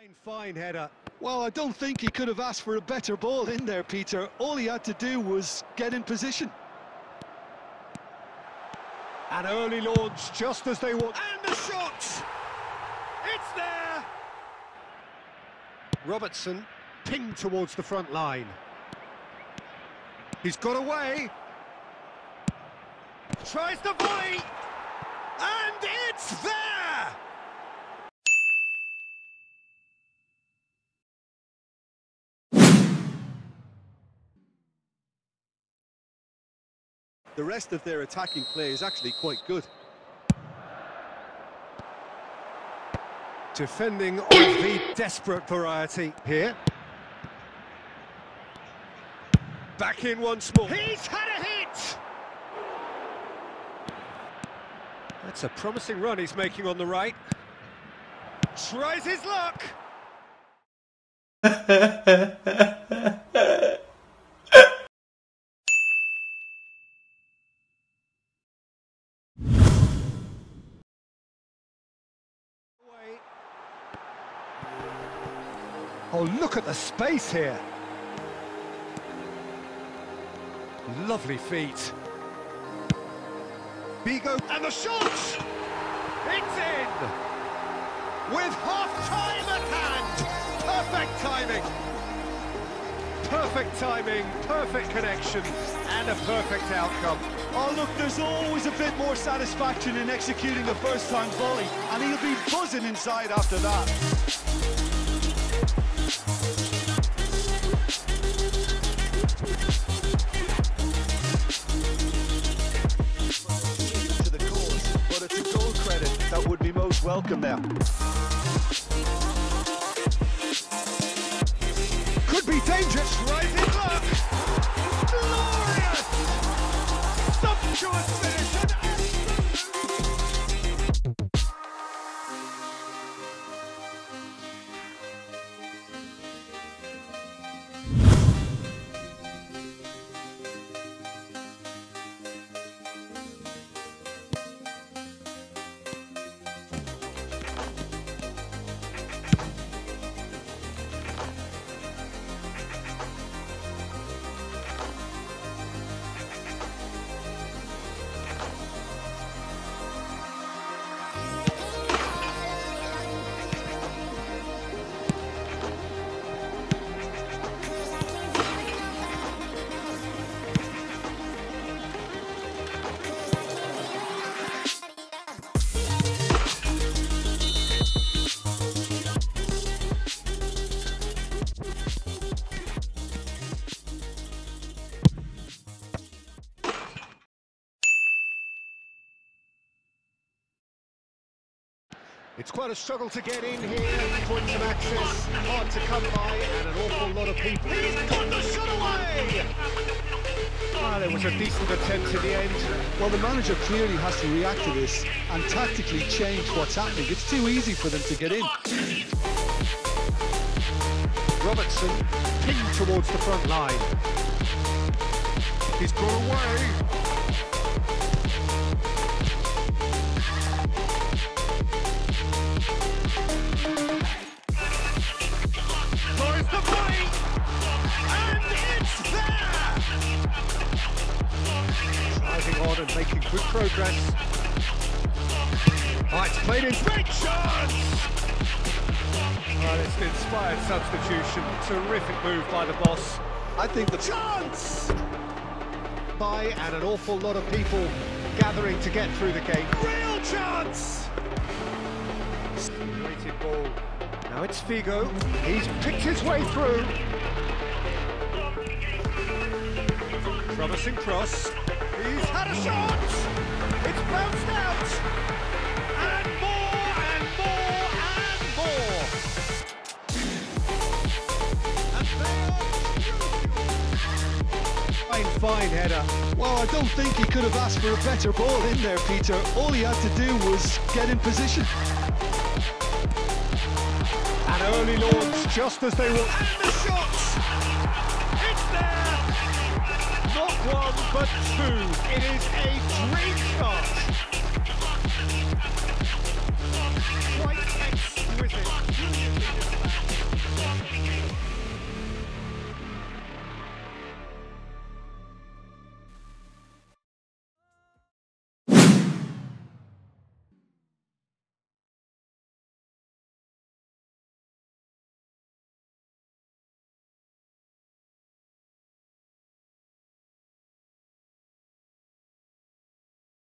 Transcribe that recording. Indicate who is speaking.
Speaker 1: Fine, fine header.
Speaker 2: Well, I don't think he could have asked for a better ball in there, Peter. All he had to do was get in position.
Speaker 1: An early launch just as they want. And the shot! It's there! Robertson pinged towards the front line. He's got away. Tries to volley. And it's there!
Speaker 2: The rest of their attacking play is actually quite good.
Speaker 1: Defending of the desperate variety here. Back in once more. He's had a hit! That's a promising run he's making on the right. Tries his luck! Oh, look at the space here. Lovely feet. Figo and the shot! It's in! With half-time at hand! Perfect timing! Perfect timing, perfect connection, and a perfect outcome.
Speaker 2: Oh, look, there's always a bit more satisfaction in executing a first-time volley, and he'll be buzzing inside after that. Welcome now.
Speaker 1: Could be dangerous. Right It's quite a struggle to get in here. Points of access hard to come by, and an awful lot of people. He's got the shot away! Ah, there was a decent attempt in the end.
Speaker 2: Well, the manager clearly has to react to this and tactically change what's happening. It's too easy for them to get in.
Speaker 1: Robertson pinged towards the front line. He's got away. Making good progress. Oh, it's played in. Big chance! Well, oh, it's an inspired substitution. Terrific move by the boss.
Speaker 2: I think the
Speaker 1: Chance! By and an awful lot of people gathering to get through the gate. Real chance! Weighted ball. Now it's Figo. He's picked his way through. Promising cross. He's had a shot! It's bounced out! And more and more and more! And they are Fine, fine header.
Speaker 2: Well, I don't think he could have asked for a better ball in there, Peter. All he had to do was get in position.
Speaker 1: An early launch just as they were. And the shot! It's there! Not one, but two. It is a great start.